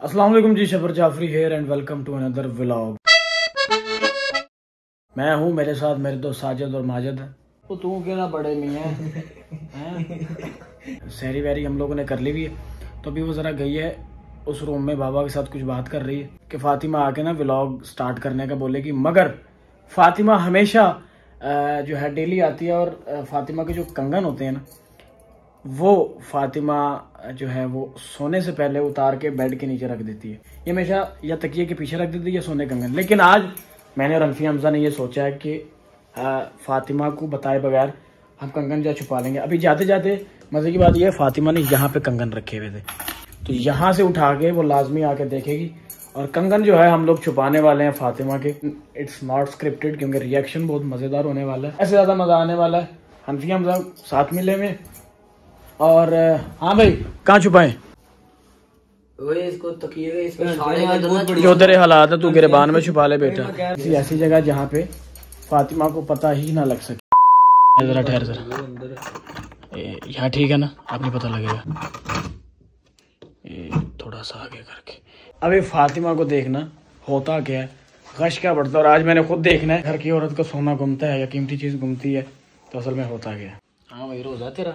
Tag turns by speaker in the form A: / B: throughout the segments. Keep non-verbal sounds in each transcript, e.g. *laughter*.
A: अस्सलाम वालेकुम जी Shabar Jafri here and welcome to another vlog मैं हूँ मेरे साथ मेरे दोस्त साजिद और माजिद। हैं तो तू के ना बड़े नहीं है? सहरी वहरी हम लोगों ने कर ली हुई है। तो अभी वो ज़रा गई है उस रूम में बाबा के साथ कुछ बात कर रही है कि फातिमा आके ना व्लॉग स्टार्ट करने का बोलेगी मगर फातिमा हमेशा जो है डेली आती है और फातिमा के जो कंगन होते हैं ना वो फातिमा जो है वो सोने से पहले उतार के बेड के नीचे रख देती है। ये हमेशा या तकिए के पीछे रख देती है या सोने कंगन लेकिन आज मैंने और अल्फी हमजा ने ये सोचा है कि आ, फातिमा को बताए बगैर हम कंगन जो छुपा लेंगे। अभी जाते जाते मज़े की बात यह फातिमा ने यहाँ पे कंगन रखे हुए थे। तो यहाँ से उठा के वो लाजमी आके देखेगी। और कंगन जो है हम लोग छुपाने वाले हैं फातिमा के। इट्स नॉट स्क्रिप्टेड क्योंकि रिएक्शन बहुत मज़ेदार होने वाला है। ऐसे ज़्यादा मज़ा आने वाला है। हनफी हमजा साथ मिले में और हाँ भाई कहाँ छुपाए?
B: इसको इसको
A: जो तेरे हालात है तू गिरबान में छुपा ले बेटा। ऐसी ऐसी जगह जहाँ पे फातिमा को पता ही ना लग सके। जरा ठहर जरा यहाँ ठीक है ना? अब नहीं पता लगेगा। थोड़ा सा आगे करके। अभी फातिमा को देखना होता क्या है? गश क्या बढ़ता है और आज मैंने खुद देखना है। घर की औरत का सोना घूमता है या कीमती चीज़ घूमती है तो असल में होता क्या है? हाँ भाई रोजा तेरा।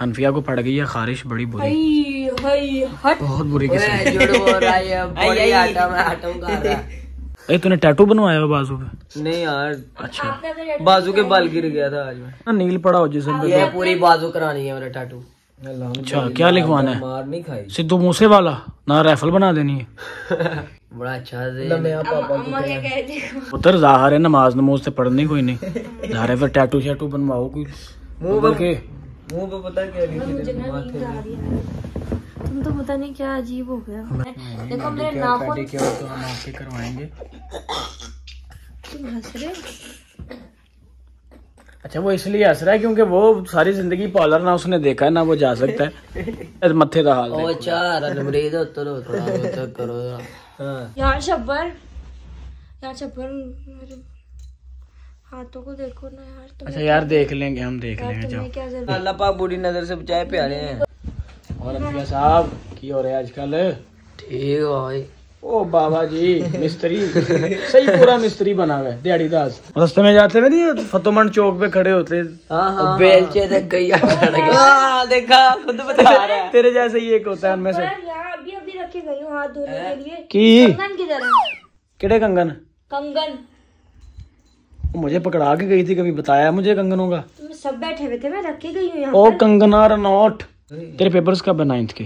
A: हनफिया को पड़ गई है खारिश बड़ी बुरी।
C: हई हई हट।
A: बहुत बुरी किस्म।
B: हो *laughs* रहा रहा। *laughs*
A: ए तूने टैटू बनवाया हुआ बाजू पे?
B: नहीं यार।
A: अच्छा।
B: बाजू के बाल गिर गया था आज में।
A: ना नील पड़ा हो जिसम पे
B: ये पूरी बाजू करानी है मेरा टैटू
A: अच्छा क्या लिखवाना है?
B: मार नहीं खाई।
A: सिद्धू मूसे वाला ना राइफल बना देनी है। *laughs*
B: बड़ा अच्छा
C: रही
A: उधर ज़ाहिर है नमाज़ नमूज से पढ़नी कोई नहीं। ज़ाहिर है फिर टैटू शैटू बनवाओ कोई।
B: मुँह
A: के।
B: मुँह पे पता क्या लिखी
C: मुझे ना नींद आ रही है। तुम तो पता नहीं क्या अजीब हो गया। देखो मेरे नाखून
A: पेडिक्योर तो हम आपके करवाएँगे।
C: तुम हंस रहे
A: अच्छा वो इसलिए हंस रहा है क्योंकि वो सारी ज़िंदगी पार्लर ना उसने देखा है ना वो जा सकता है। *laughs* मत्थे का हाल
B: ओ चार अनमरीद उतरो थोड़ा करो। हाँ
C: यार शब्बर। यार शब्बर मेरे हाथों को देखो ना यार तुम
A: अच्छा यार देख लेंगे हम देख लेंगे जाओ।
B: अल्लाह पाक बुरी नज़र से बचाए प्यारे हैं।
A: और अफिया साहब की हो रहे हैं आजकल?
B: ठीक है भाई।
A: ओ बाबा जी मिस्त्री। सही पूरा मिस्त्री बना हुआ है दिहाड़ीदास रास्ते में जाते हुए नहीं फतोमंड चौक पे खड़े होते।
B: हाँ हाँ बेलचे से गैया हाँ देखा खुद बता रहा है।
A: तेरे जैसे ही एक होता है उनमें से।
C: अभी अभी रखे गई हूँ हाथ धोने के लिए।
A: की?
C: कंगन की तरह।
A: केड़े कंगन?
C: कंगन।
A: मुझे पकड़ा के गई थी कभी बताया मुझे कंगनों का?
C: सब बैठे हुए थे मैं रखे गई हूँ यहाँ
A: ओ कंगना रनौट तेरे पेपर्स कब है नाइन्थ के?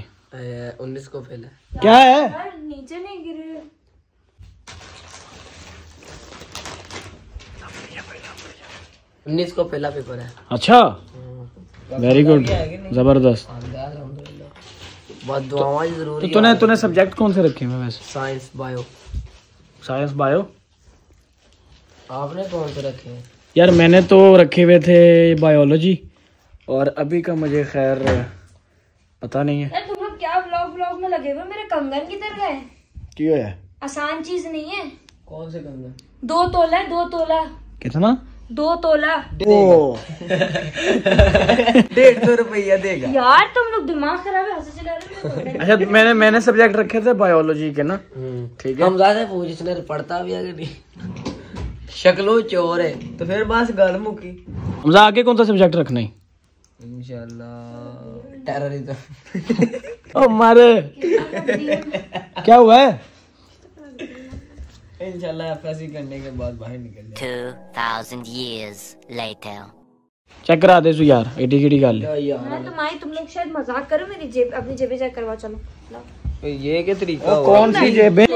B: उन्नीस को फेल है?
A: क्या है
C: नीचे नहीं गिरे।
B: उन्नीस को पहला पेपर है।
A: अच्छा? वेरी गुड ज़बरदस्त।
B: बहुत दुआएँ
A: तो
B: ज़रूरी
A: तूने तूने सब्जेक्ट कौन से रखे हुए वैसे?
B: साइंस बायो
A: साइंस बायो
B: आपने कौन से रखे हैं?
A: यार मैंने तो रखे हुए थे बायोलॉजी और अभी का मुझे खैर पता नहीं है।
C: तुम लोग क्या व्लॉग व्लॉग में लगे हुए मेरे कंगन किधर गए?
A: क्यों है?
C: आसान चीज़ नहीं है।
B: कौन से कंगन?
C: दो तोला दो तोला।
A: कितना?
C: दो तोला। *laughs*
B: डेढ़ सौ रुपया देगा।
C: यार तुम लोग दिमाग खराब है हंसे चला रहे हो?
A: अच्छा मैंने मैंने सब्जेक्ट रखे थे बायोलॉजी के ना। ठीक है।
B: हम ज़्यादा पूछ इसने पढ़ता भी है कि नहीं? शक्लो चोर है तो फिर बस गल मुकी
A: हमजा आगे कौन सा सब्जेक्ट रखना है
B: इंशाल्लाह टेररिज्म
A: ओ मारे क्या हुआ है
B: इंशाल्लाह एफएससी करने के बाद बाहर निकल
D: 2000 years later.
A: चेक करा दे यार एडी कीडी गल है।
C: मैं तुम्हारी तुम लोग शायद मज़ाक करो मेरी जेब अपनी जेबें चेक करवा चलो
B: ये क्या तरीका
A: कौन सी जेबें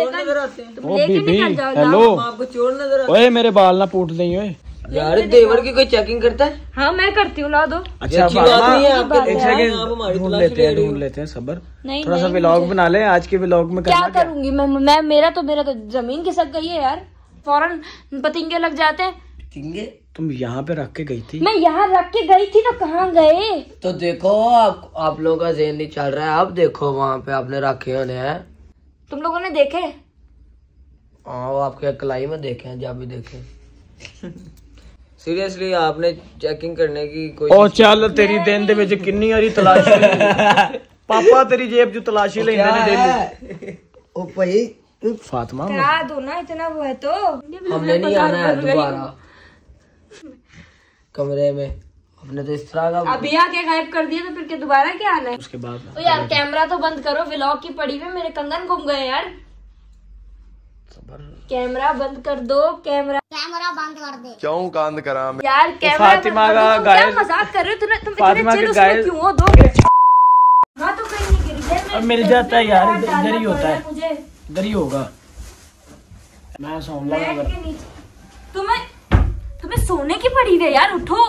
A: हेलो
B: आपको चोर नज़र
A: ओए मेरे बाल ना पूट दें ओए।
B: यार देवर की कोई चेकिंग करता है?
C: हाँ मैं करती हूँ ला दो।
A: अच्छा
B: अच्छी बात नहीं है आपके
A: एक सेकंड ढूंढ लेते हैं। ढूंढ लेते हैं सबर।
C: नहीं
A: थोड़ा सा व्लॉग बना ले आज के व्लॉग में
C: क्या करूँगी मैं? मैं मेरा तो मेरा तो ज़मीन खिसक गई है यार। फ़ौरन पतिंगे लग जाते हैं।
B: थिंगे
A: तुम यहाँ पे रख के गई थी।
C: मैं यहाँ रख के गई थी तो कहाँ गए?
B: तो देखो आप आप लोगों का जेन नहीं चल रहा है अब देखो वहाँ पे आपने रखे होने हैं।
C: तुम लोगों ने देखे?
B: हाँ वो आपके कलाई में देखे हैं जब भी देखे सीरियसली आपने चेकिंग करने की कोई
A: ओ ਚੱਲ ਤੇਰੀ ਦਿਨ ਦੇ ਵਿੱਚ ਕਿੰਨੀ ਵਾਰੀ ਤਲਾਸ਼ੀ ਲਈ ਪਾਪਾ ਤੇਰੀ ਜੇਬ 'ਚ ਤਲਾਸ਼ੀ ਲੈਂਦੇ ਨੇ ਡੇਲੀ
B: ओ भाई
A: फातिमा
C: करा दो ना इतना वो है तो
B: हमने नहीं आना है दोबारा कमरे में हमने तो इस तरह का
C: अभी आके गायब कर दिया तो फिर क्या दोबारा क्या आना है
A: उसके बाद
C: ओ यार कैमरा तो बंद करो व्लॉग की पड़ी हुई मेरे कंगन घूम गए यार कैमरा बंद कर दो कैमरा कैमरा बंद कर दे।
E: क्यों कांद करा मैं
C: यार कैमरा
A: फातिमा। का
C: तुम मज़ाक कर रहे हो? तुम तुम
A: फातिमा
C: इतने
A: के
C: चिल क्यों हो? दो हाँ तो कहीं नहीं गिरी। है
A: अब मिल जाता है यार, इधर- ही होता है।
C: मुझे।
A: इधर ही होगा। मैं सौन लगा अगर
C: तुम्हें तुम्हें सोने की पड़ी है यार उठो।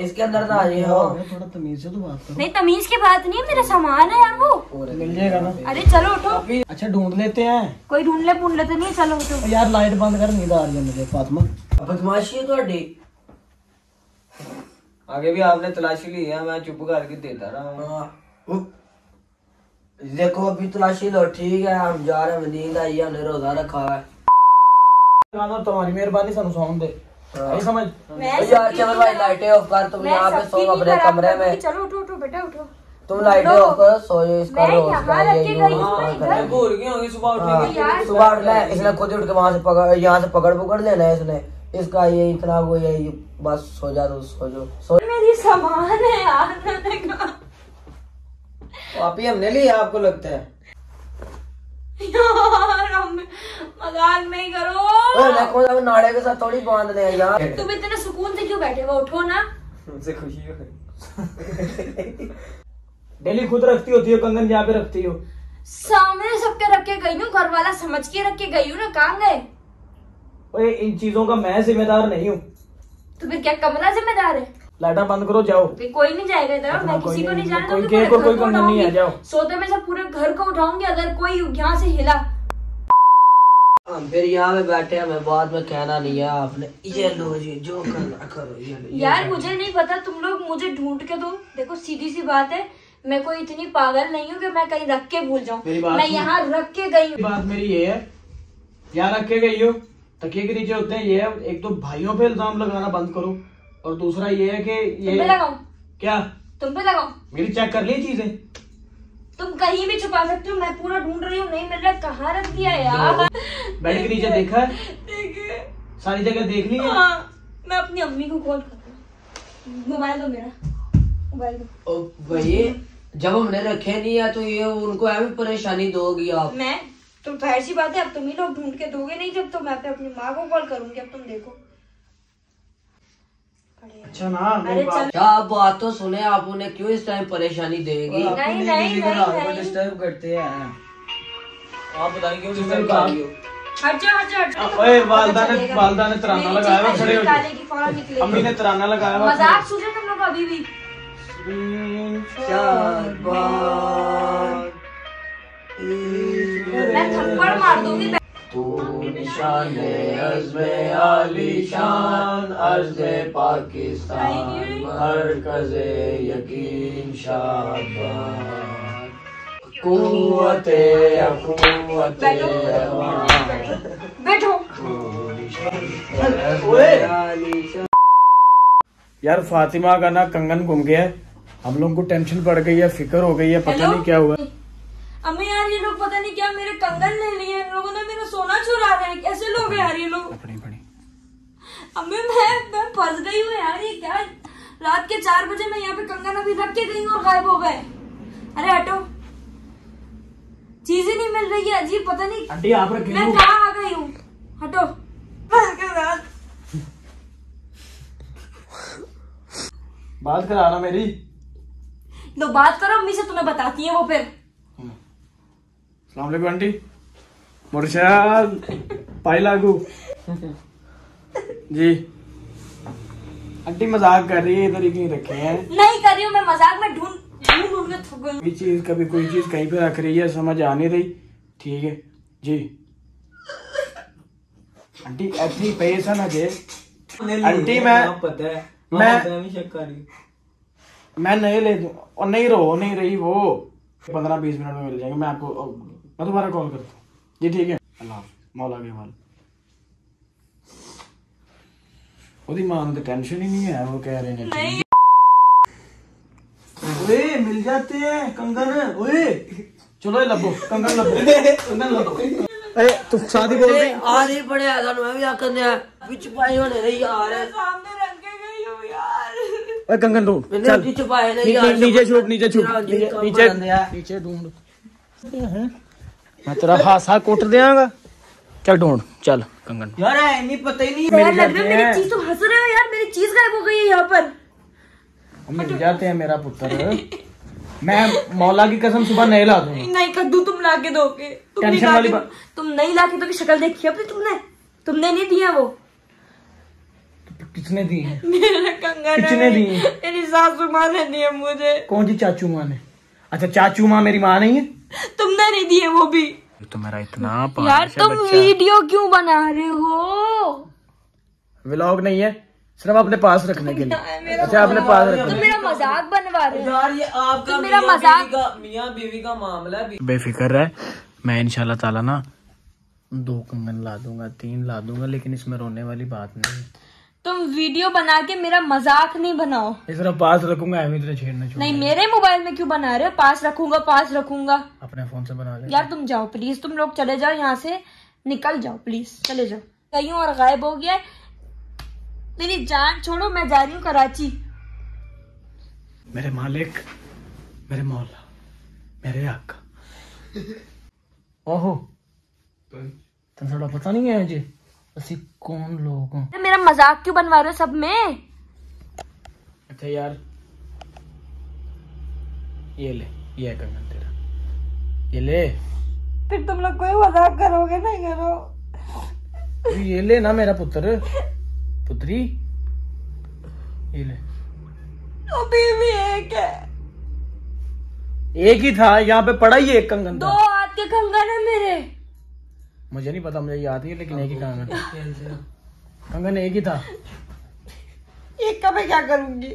B: इसके अंदर तो ये हो
A: थोड़ा तमीज से तो बात करो।
C: नहीं तमीज की बात नहीं है मेरा सामान है वो
A: मिल जाएगा ना?
C: अरे चलो उठो।
A: अच्छा ढूंढ लेते हैं।
C: कोई ढूंढ ले ढूंढ लेते तो नहीं चलो उठो।
A: यार लाइट बंद कर नींद आ रही है मुझे फातिमा।
B: बदमाशी है थोड़ी आगे भी आपने तलाशी ली है मैं चुप करके देता रहा हूँ। हाँ। देखो अभी तलाशी लो ठीक है हम जा रहे हैं नींद आई हमने रोजा रखा है।
A: तुम्हारी मेहरबानी सानू सौन दे। आई समझ।
B: यार चमन भाई लाइटें ऑफ़ कर तुम
C: मैं
B: यहाँ पे
C: सबकी
B: सो अपने कमरे में।
C: चलो उठो उठो बेटा उठो।
B: तुम लाइटें ऑफ़ करो सो इसका ये
C: हूँ,
B: हाँ। भूल गई होंगी सुबह उठेगी
C: यार,
B: सुबह उठना इसने खुद उठ के वहाँ से पकड़ यहाँ से पकड़ पकड़ लेना है इसने। इसका ये इतना वो ये बस सो जा तो सो जाओ सो
C: मेरी सामान है यार मैंने कहा।
B: आप ही हमने लिया आपको लगता है?
C: मज़ाक नहीं करो।
B: ओए देखो जब नाड़े के साथ थोड़ी बांधने हैं यार।
C: तुम इतने सुकून से क्यों बैठे हो उठो ना।
B: खुशी हो
A: डेली खुद रखती होती हो कंगन जहाँ पे रखती हो?
C: सामने सबके रख के गई हूँ घर वाला समझ के रख के गई हूँ ना कहाँ गए?
A: ओए इन चीज़ों का मैं जिम्मेदार नहीं हूँ।
C: तो फिर क्या कमरा जिम्मेदार है?
A: लाइटा बंद करो जाओ।
C: कोई नहीं जाएगा इधर मैं किसी को
A: नहीं-
C: जाने
A: कोई
C: दूँगी
A: के- कोई
C: को
A: नहीं है, जाओ।
C: सोते में से पूरे घर को उठाऊँगी अगर कोई यहाँ से हिला।
B: हम फिर यहाँ पे बैठे हमें बाद में कहना नहीं है आपने। ये लो जी जो करना करो ये लो, ये
C: यार मुझे नहीं पता तुम लोग मुझे ढूंढ के दो। देखो सीधी सी बात है मैं कोई इतनी पागल नहीं हूँ कि मैं कहीं रख के भूल जाऊँ। मैं यहाँ रख के गई हूँ।
A: बात मेरी ये है यहाँ रख के गई हो तकिए के नीचे होते हैं ये है एक तो भाइयों पे इल्ज़ाम लगाना बंद करो। और दूसरा ये है कि
C: तुम पे
A: ये
C: लगाऊँ
A: क्या?
C: तुम पे लगाऊँ
A: मेरी चेक कर ली चीज़ें?
C: तुम कहीं भी छुपा सकते हो मैं पूरा ढूंढ रही हूँ नहीं मिल रहा कहाँ रख दिया यार?
A: बेड के नीचे देखा है।
C: देखिए
A: सारी जगह देख ली हाँ।
C: मैं अपनी अम्मी को कॉल करती हूँ। मोबाइल दो मेरा। मोबाइल दो।
B: ओ भाई जब हमने रखे नहीं है तो ये उनको भी परेशानी दोगी आप।
C: मैं? तो ज़ाहिर सी बात है अब तुम ही लोग ढूंढ के दोगे नहीं जब तो मैं अपनी माँ को कॉल करूँगी अब तुम देखो।
A: अच्छा ना
C: अरे
A: मेरी बात
B: क्या आप बात तो सुने आप उन्हें क्यों इस टाइम परेशानी देगी?
C: नहीं,
A: नहीं,
C: नहीं,
A: किसी को
C: नहीं,
A: रात को
C: नहीं।
A: डिस्टर्ब करते हैं।
B: आप बताइए क्यों
A: डिस्टर्ब कर रही हो
C: हट जाओ हट जाओ
A: ओए, वालदा ने- वालदा ने तराना लगाया हुआ, खड़े हो जाओ। अम्मी ने तराना लगाया हुआ
C: मज़ाक सूझे तुम लोग अभी भी? मैं थप्पड़ मार दूँगी
B: निशान अजमे आलीशान अर्जे पाकिस्तान मरकजे यकीन
C: बैठो।
A: यार फातिमा का ना कंगन घूम गया है। हम लोग को टेंशन पड़ गई है फ़िक्र हो गई है पता? नहीं क्या हुआ।
C: अम्मी यार ये लोग पता नहीं क्या मेरे कंगन ले लिए। इन लोगों ने मेरा सोना चुरा रहे हैं कैसे लोग हैं यार ये लोग?
A: अपनी
C: अम्मी मैं मैं फंस गई हूँ यार ये क्या? रात के चार बजे मैं यहाँ पे कंगन अभी रख के गई और गायब हो गए। अरे हटो। चीज़ें नहीं मिल रही है अजीब पता नहीं
A: आंटी आप रख
C: मैं कहाँ आ गई हूँ? हटो।
A: बात कराना मेरी।
C: लो बात करो अम्मी से तुम्हें बताती है वो फिर।
A: सलाम आंटी मुर्शाद पाई लागू जी आंटी मज़ाक कर रही है इधर ही कहीं रखे हैं।
C: नहीं कर रही हूँ मैं मज़ाक में ढूंढ ढूंढ ढूंढ के थक गई
A: चीज़ कभी कोई चीज़ कहीं पे रख रही है समझ आ नहीं रही। ठीक है जी। आंटी ऐसी पैसा ना जे आंटी मैं
B: पता है।
A: मैं- मैं नहीं ले दूँ और नहीं रो नहीं रही वो। पंद्रह बीस मिनट में मिल जाएँगे मैं आपको मैं दोबारा कॉल करता हूँ जी ठीक है अल्लाह हाफिज़, मौला के वाल ਉਹਦੀ ਮਾਂ ਨੂੰ ਤਾਂ ਟੈਨਸ਼ਨ ਹੀ नहीं है वो कह रहे हैं
C: नहीं
A: ओए मिल जाते हैं कंगन ओए चलो ये लबो कंगन लबो कंगन लबो अरे तू शादी बोल रही
B: ਆ ਨਹੀਂ ਪੜਿਆ ਤੁਹਾਨੂੰ ਮੈਂ ਵੀ ਆਖਣ ਦਿਆ ਵਿੱਚ ਪਾਏ ਹੋਣੇ ਨੇ ਯਾਰ
C: सामने रख के गई हूँ यार
A: ओए कंगन ढूंढ
B: मैंने ਵਿੱਚ ਪਾਏ ਨੇ
A: नी-
B: ਯਾਰ
A: नी- नीचे छूट नीचे छूट
B: तेरा जी
A: नीचे
B: है।
A: मैं तेरा हासा कुट दियांगा चल ढूंढ चल कंगन।
B: यार है नहीं पता ही नहीं
C: यार लग रहा है मेरी चीज़ तुम हंस रहे हो यार मेरी चीज़ गायब हो गई है यहाँ पर।
A: मिल जाते हैं मेरा पुत्र। मैं मौला की कसम सुबह नहीं ला दूँगा।
C: नहीं कद्दू तुम ला के दोगे। तुम नहीं
A: टेंशन
C: ला
A: वाली
C: के
A: बात-
C: तुम नहीं ला के तो शक्ल देखी अपनी तुमने? तुमने नहीं दिया वो?
A: किसने दी है?
C: मेरा कंगन
A: किसने
C: है।
A: दी?
C: मेरी सासू माँ ने दिए मुझे।
A: कौन सी चाचू माँ ने? अच्छा चाचू माँ मेरी माँ नहीं है?
C: तुमने नहीं दिए वो भी।
A: तो मेरा इतना
C: यार तुम वीडियो क्यों बना रहे हो?
A: व्लॉग नहीं है सिर्फ़ अपने पास रखने के लिए। अच्छा अपने पास
C: तुम
A: रखने
C: मेरा मज़ाक बनवा रहे हो।
B: यार ये आपका
C: तो मेरा मजाक-
B: मियाँ बीवी का मामला है
A: बेफिक्र है मैं इंशाल्लाह ताला ना दो कंगन ला दूँगा तीन ला दूँगा लेकिन इसमें रोने वाली बात नहीं है।
C: तुम वीडियो बना के मेरा मज़ाक नहीं बनाओ।
A: सिर्फ़ पास रखूँगा छेड़ना छोड़
C: नहीं मेरे मोबाइल में क्यों बना रहे हो? पास रखूँगा पास रखूँगा।
A: अपने फ़ोन से बना ले
C: यार तुम जाओ प्लीज़ तुम लोग चले जाओ यहाँ से निकल जाओ प्लीज़ चले जाओ। गई और गायब हो गया मेरी जान छोड़ो मैं जा रही हूँ कराची।
A: मेरे मालिक मेरे मौला मेरे आका। *laughs* ओहो। तुम थोड़ा पता नहीं है मुझे। ਅਸੀਂ कौन लोग हैं?
C: मेरा मज़ाक क्यों बनवा रहे हो सब में?
A: अच्छा यार ये ले ये है कंगन तेरा। ये ले।
C: फिर तुम लोग कोई मज़ाक करोगे नहीं करो
A: ये ले ना मेरा पुत्र। पुत्री। ये ले।
C: अभी भी एक है।
A: एक ही था यहाँ पे पड़ा ही एक कंगन
C: दो हाथ के कंगन है मेरे।
A: मुझे नहीं पता मुझे याद ही है लेकिन एक ही कंगन था कंगन एक ही था।
C: एक का मैं क्या करूँगी?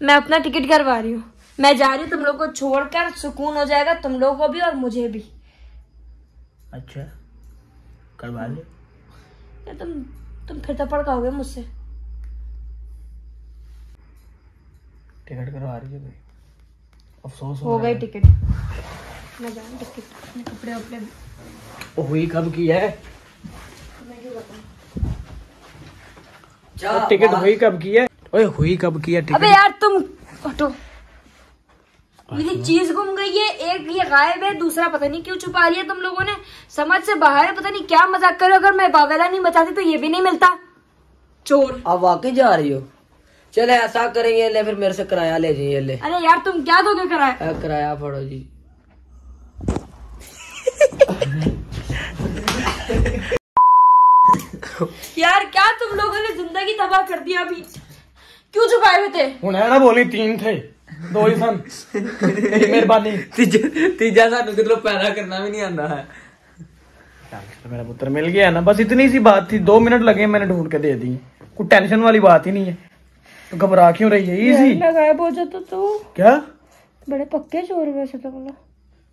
C: मैं अपना टिकट करवा रही हूँ। मैं जा रही हूँ तुम लोग को छोड़कर सुकून हो जाएगा तुम लोगों को भी और मुझे भी।
A: अच्छा करवा ले।
C: या तुम तुम फिर तो पड़काओगे मुझसे।
A: टिकट करवा रही है भाई। अफसोस हो
C: हो गई टिकट। मैं कपड़े
A: हुई कब की है? टिकट हुई कब की है? ओए हुई कब की है टिकट?
C: अबे यार तुम हटो। मेरी चीज़ गुम गई है एक ये गायब है दूसरा पता नहीं क्यों छुपा लिया तुम लोगों ने। समझ से बाहर है पता नहीं क्या मज़ाक करो अगर मैं बागला नहीं बचाती तो ये भी नहीं मिलता। चोर।
B: अब वाकई जा रही हो? चले ऐसा करेंगे ले फिर मेरे से किराया ले जाइए ले।
C: अरे यार तुम क्या दोगे
B: किराया? किराया पड़ो जी।
C: यार क्या तुम लोगों ने जिंदगी तबाह कर दिया अभी क्यों छुपाए हुए थे
A: ਹੁਣ ਹੈ ਨਾ ਬੋਲੀ तीन थे दो ही सन तेरी मेहरबानी
B: तीजा तीजा सानू किधरों पैदा करना भी नहीं आंदा है
A: तो मेरा पुत्र मिल गया ना बस इतनी सी बात थी दो मिनट लगे मैंने ढूंढ के दे दी कोई टेंशन वाली बात ही नहीं है तो घबरा क्यों रही है इजी
C: गायब हो जाता तो
A: क्या
C: बड़े पक्के चोर वैसे तो बोला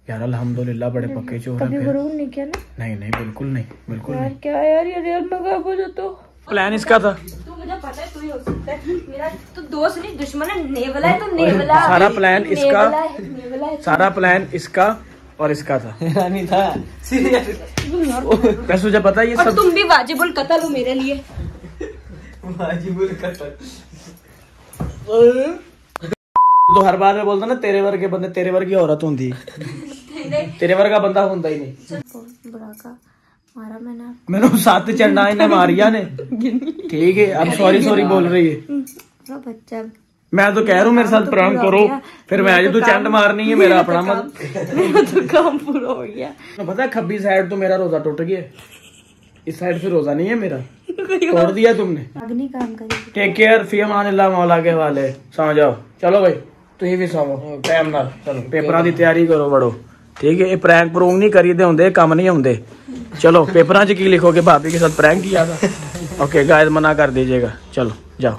A: यार अल्हम्दुलिल्लाह बड़े पक्के चोर हैं
C: कभी
A: फिर।
C: गुरूर नहीं किया ना?
A: नहीं नहीं बिल्कुल नहीं बिल्कुल
C: यार
A: नहीं।
C: क्या यार ये रियल में गायब हो जाता
A: प्लान इसका था।
C: तू मुझे पता है तू ही हो सकता है। मेरा तू दोस्त नहीं दुश्मन है नेवला है तो नेवला
A: सारा प्लान इसका-
C: है, है
A: सारा प्लान इसका और इसका था।
B: नहीं था।
A: वैसे तुझे पता है ये सब
C: तुम भी वाजिबुल कत्ल हो मेरे लिए।
B: वाजिबुल कत्ल।
A: तो हर बार में बोलता ना तेरे वर्ग के बंदे तेरे वर्ग की औरत होती तेरे वर्ग का बंदा होता ही नहीं।
C: मैंने
A: मैंने सात चंडा ने मारिया ने। ठीक है अब सॉरी सॉरी बोल रही है।
C: बच्चा
A: मैं तो कह रहा हूँ मेरे साथ तो प्रणाम करो फिर मैं आज तू चंड मारनी है मेरा अपना मत
C: तो काम पूरा हो गया।
A: तो पता है खब्बी साइड तो मेरा रोजा टूट गया। इस साइड से रोजा नहीं है मेरा। तोड़ दिया तुमने। टेक केयर फिर मान ला मौला के हवाले। समा जाओ। चलो भाई तुम भी सो टाइम ना चलो पेपर की तैयारी करो बड़ो ठीक है ये प्रैंक प्रूंग नहीं करीदे होंगे काम नहीं होंगे चलो पेपरों च की लिखोगे भाभी के साथ प्रैंक किया था ओके गायद मना कर दीजिएगा चलो जाओ